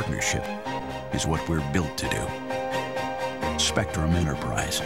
partnership is what we're built to do. Spectrum Enterprise.